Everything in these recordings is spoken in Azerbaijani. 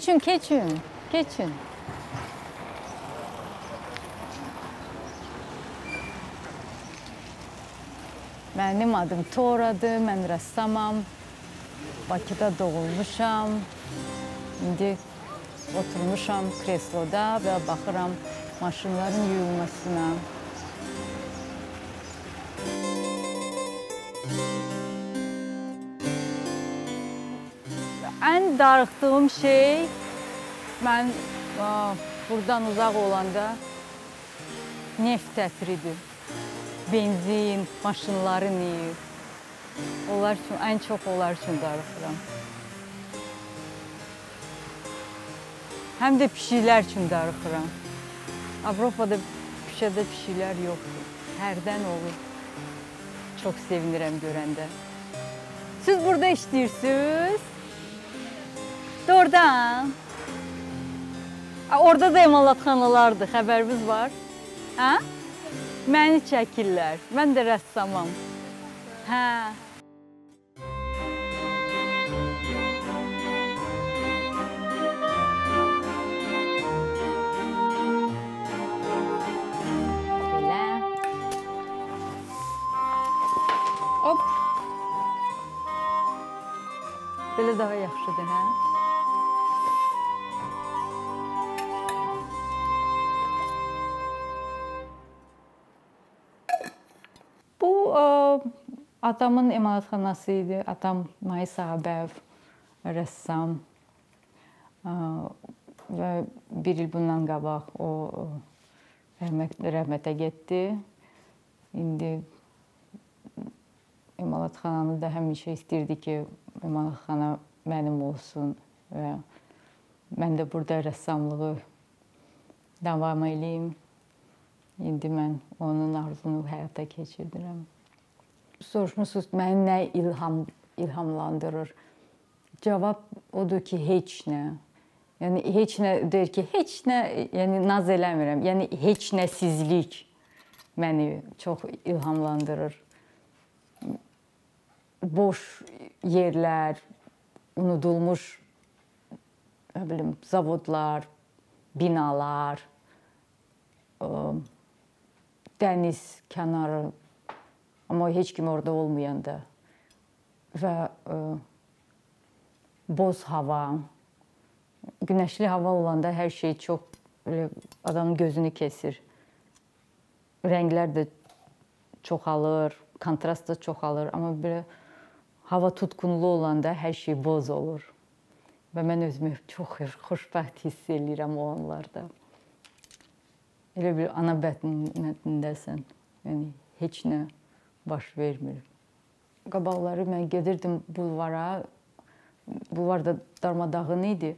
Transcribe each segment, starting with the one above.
Geçin, geçin, geçin. Benim adım Toradı, ben ressamam. Bakı'da doğulmuşam. İndi oturmuşam kresloda ve bakıram maşınların yığılmasına. Ən darıxdığım şey mən a, buradan uzaq olanda neft tətiridir. Benzin, maşınların iyi. Onlar üçün, ən çox onlar üçün darıxıram. Həm də pişiklər üçün darıxıram. Avropada küçədə pişiklər yoxdur. Hərdən olur. Çox sevinirəm görəndə. Siz burada işləyirsiniz? Doğrudan. Orada da emalatxanalardır, xəbəriniz var? Hə? Məni çəkirlər. Mən də rəssamam. Hə. Belə. Hop. Belə daha yaxşıdır, hə? Ə, atamın emalatxanası idi. Atam Mayıs Ağabəyev rəssam. Və bir il bundan qabaq o rəhmət, rəhmətə getdi. İndi emalatxananı da həmişə istirdi ki, emalatxana mənim olsun və mən də burada rəssamlığı davam eləyim. İndi mən onun arzunu həyata keçirdirəm. Soruşmusunuz, məni nə ilham ilhamlandırır? Cavab odur ki, heç nə. Yəni heç nə deyir ki, heç nə, yəni naz eləmirəm. Yəni heç nəsizlik məni çox ilhamlandırır. Boş yerlər, unudulmuş nə bilim, zavodlar, binalar, ə, dəniz kənarı amma heç kim orada olmayanda və ə, boz hava, günəşli hava olanda hər şey çox belə adamın gözünü kesir. Rənglər də çoxalır, kontrast da çoxalır, amma belə hava tutqunlu olanda hər şey boz olur. Və mən özümü çox xoşbəxt hiss eləyirəm o anlarda. Elə bir ana bətnindəsən. Yəni heç nə baş vermir. Qabaqları mən gedirdim bulvara. Bulvar da darmadağın idi.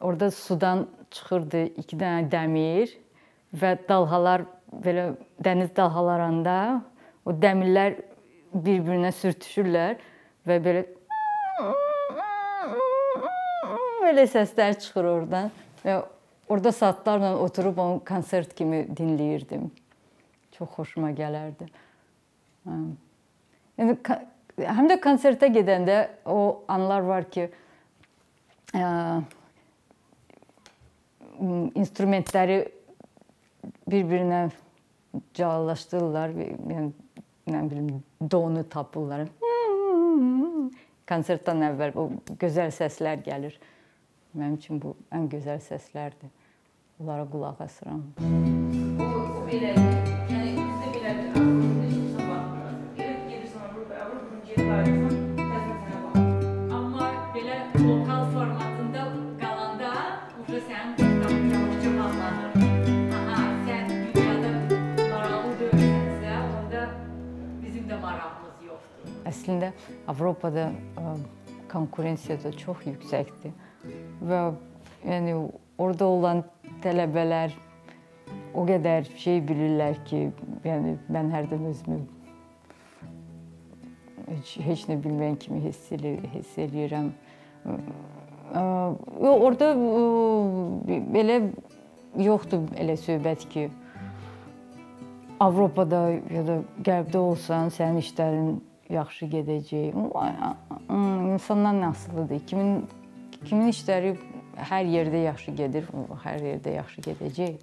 Orada sudan çıxırdı iki dənə dəmir və dalğalar belə dəniz dalğalarında o dəmirlər bir-birinə sürtüşürlər və belə belə səslər çıxır oradan və orada saatlarla oturub onu konsert kimi dinləyirdim. Çox xoşuma gələrdi. Yəni həm də konsertə gedəndə o anlar var ki, ə, instrumentləri bir-birinə cəlallaşdırırlar, yəni nə bilim donu tapırlar. Konsertdən əvvəl o gözəl səslər gəlir. Mənim üçün bu ən gözəl səslərdir. Onlara qulaq asıram. O belə, Əslində Avropada konkurensiya da çox yüksəkdir və yəni orada olan tələbələr o qədər şey bilirlər ki, yəni mən hərdən özümü heç, heç nə bilməyən kimi hiss, eləyir, hiss eləyirəm. Orada belə yoxdur elə söhbət ki, Avropada ya da Qərbdə olsan, sənin işlərin yaxşı gedəcək. İnsandan asılıdır. Kimin kimin işləri hər yerdə yaxşı gedir, hər yerdə yaxşı gedəcək.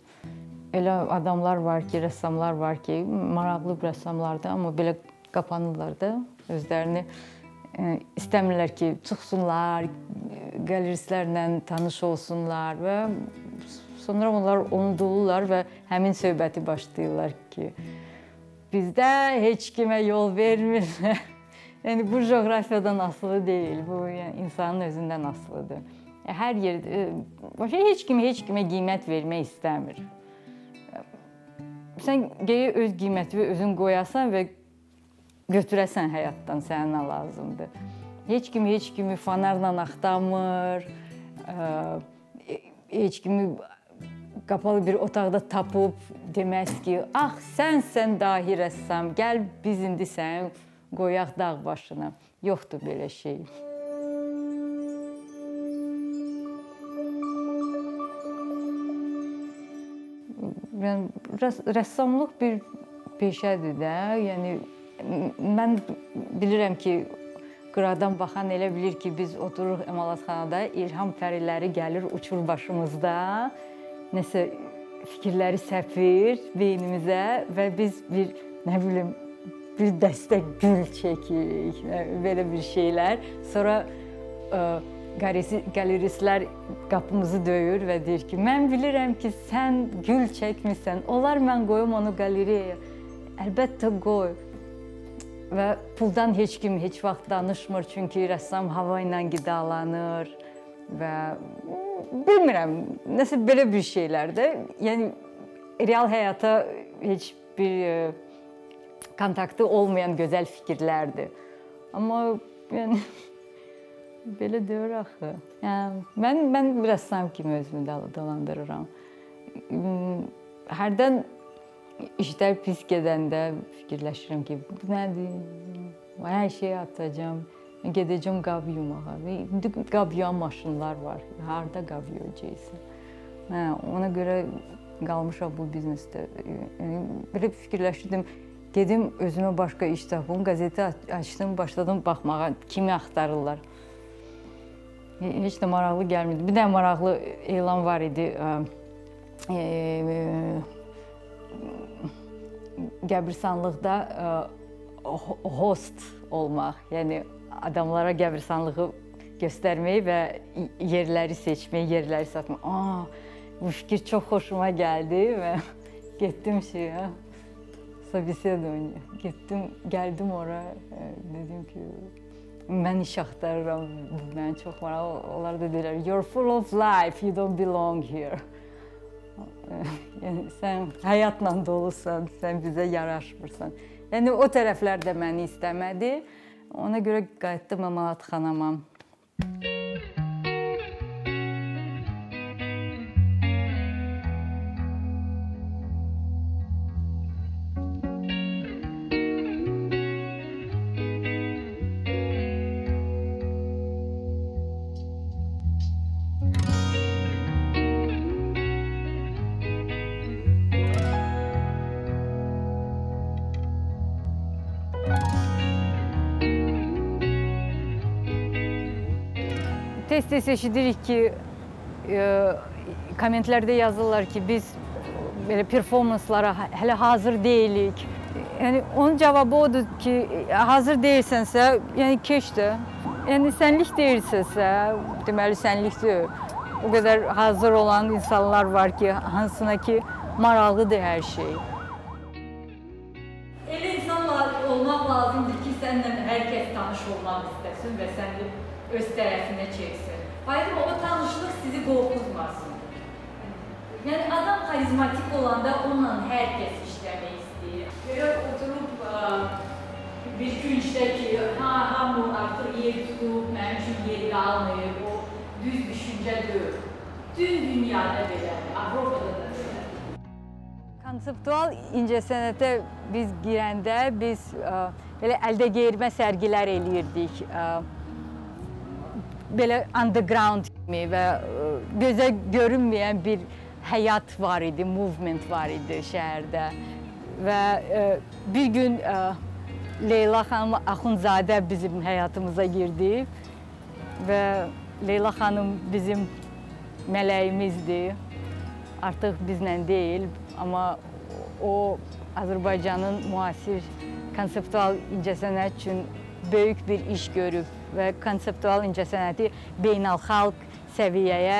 Elə adamlar var ki, rəssamlar var ki, maraqlı rəssamlardır, amma belə qapanırlar da özlərini istəmirlər ki, çıxsınlar, qaleristlərlə tanış olsunlar və sonra onlar unudurlar və həmin söhbəti başlayırlar ki, bizdə heç kimə yol vermirlər. yəni bu coğrafiyadan asılı deyil, bu yəni insanın özündən asılıdır. Hər yerdə başa heç kim heç kimə qiymət vermək istəmir. Sən gərək öz qiymətini özün qoyasan və götürəsən həyatdan sənə nə lazımdır. Heç kim heç kimi fanarla axtarmır. Heç kimi qapalı bir otaqda tapıb deməz ki, "Ax, sənsən dahi rəssam, gəl biz indi səni qoyaq dağ başına." Yoxdur belə şey. Yəni rəssamlıq bir peşədir də. Yəni mən bilirəm ki, qıradan baxan elə bilir ki, biz otururuq emalatxanada, ilham fəriləri gəlir uçur başımızda. Nəsə fikirləri səpir beynimizə və biz bir nə bilim bir dəstə gül çəkirik, belə bir şeylər. Sonra qaleristlər qapımızı döyür və deyir ki, mən bilirəm ki, sən gül çəkmisən. Olar mən qoyum onu qalereyaya. Əlbəttə qoy və puldan heç kim heç vaxt danışmır, çünki rəssam hava ilə qidalanır və bilmirəm, nəsə belə bir şeylərdə. Yəni real həyata heç bir e, kontaktı olmayan gözəl fikirlərdir. Amma yəni belə deyir axı. Yəni mən mən rəssam kimi özümü dolandırıram. Hərdən işlər pis gedəndə fikirləşirəm ki, bu nədir? Hər şeyi atacağam. Gedəcəm qab yumağa. İndi qab yuyan maşınlar var. Harda qab yuyacaqsan? Hə, ona görə qalmışam bu biznesdə. Yəni belə fikirləşirdim. Gedim özümə başqa iş tapım, qəzeti açdım, başladım baxmağa, kimi axtarırlar. Heç də maraqlı gəlmirdi. Bir dənə maraqlı elan var idi. E, e, qəbirstanlıqda e, host olmaq, yəni adamlara qəbirstanlığı göstərmək və yerləri seçmək, yerləri satmaq. Aa, bu fikir çox xoşuma gəldi və getdim şeyə собеседование. Getdim, gəldim ora, e, dedim ki, mən iş axtarıram. Mən çox maraqlı. Onlar da deyirlər, "You're full of life, you don't belong here." yəni sən həyatla dolusan, sən bizə yaraşmırsan. Yəni o tərəflər də məni istəmədi. Ona görə qayıtdım əməlatxanama. Tez-tez eşidirik ki, e, kommentlərdə yazırlar ki, biz belə performanslara hələ hazır deyilik. Yəni onun cavabı odur ki, hazır deyilsənsə, yəni keç də. Yəni sənlik deyilsənsə, deməli sənlikdir. O qədər hazır olan insanlar var ki, hansına ki maraqlıdır hər şey. Elə insanlar olmaq lazımdır ki, səninlə hər kəs tanış olmaq istəsin və səni öz tərəfinə çəksin. Ayrıca o tanışlıq sizi qorxutmasın. Yəni adam xarizmatik olanda onunla hər kəs işləmək istəyir. Belə oturub ə, bir küncdə ki, ha, hamı artıq yer tutub, mənim üçün yer qalmayıb, o düz düşüncə deyil. Tüm dünyada belədir, Avropada da belədir. Konseptual incəsənətə biz girəndə biz ə, belə əldə geyirmə sərgilər eləyirdik. Ə, belə underground kimi və e, gözə görünməyən bir həyat var idi, movement var idi şəhərdə. Və e, bir gün e, Leyla xanım Axundzadə bizim həyatımıza girdi və Leyla xanım bizim mələyimizdir. Artıq bizlə deyil, amma o Azərbaycanın müasir konseptual incəsənət üçün böyük bir iş görüb və konseptual incəsənəti beynəlxalq səviyyəyə,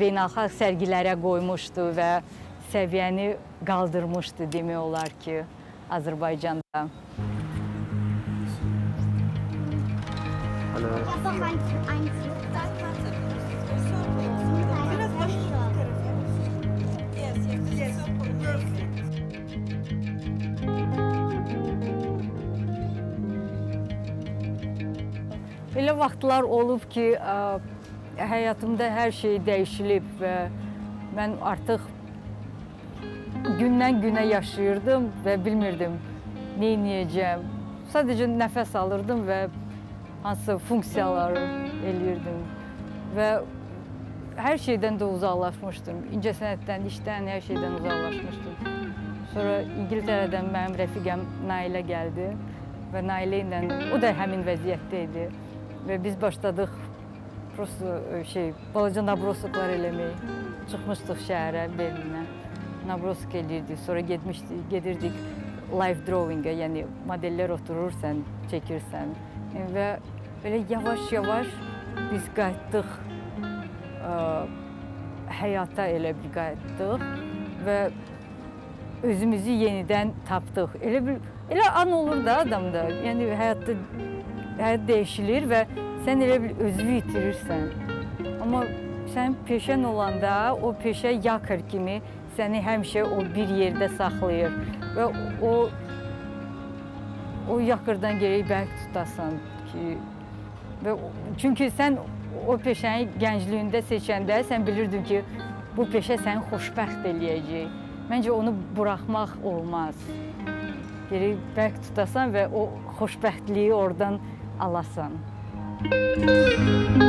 beynəlxalq sərgilərə qoymuşdu və səviyyəni qaldırmışdı demək olar ki, Azərbaycanda. Ich Elə vaxtlar olub ki, ə, həyatımda hər şey dəyişilib və mən artıq gündən günə yaşayırdım və bilmirdim nə edəcəm. Sadəcə nəfəs alırdım və hansısa funksiyaları eləyirdim və hər şeydən də uzaqlaşmışdım. İncəsənətdən, işdən, hər şeydən uzaqlaşmışdım. Sonra İngiltərədən mənim rəfiqəm Nailə gəldi və Nailə ilə o da həmin vəziyyətdə idi və biz başladıq prosto e, şey balaca nabrosklar eləməyə. Çıxmışdıq şəhərə, Berlinə. Nabrosk eləyirdik. Sonra getmişdik, gedirdik live drawing-ə, yəni modellər oturur, sən çəkirsən E, və belə yavaş-yavaş biz qayıtdıq ə, həyata elə bir qayıtdıq və özümüzü yenidən tapdıq. Elə bir elə an olur da adamda. Yəni həyatda həyat dəyişilir və sən elə bil özünü itirirsən. Amma sən peşən olanda o peşə yakır kimi səni həmişə o bir yerdə saxlayır və o o yakırdan gərək bərk tutasan ki və çünki sən o peşəni gəncliyində seçəndə sən bilirdin ki, bu peşə səni xoşbəxt eləyəcək. Məncə onu buraxmaq olmaz. Gərək bərk tutasan və o xoşbəxtliyi oradan alasan. Müzik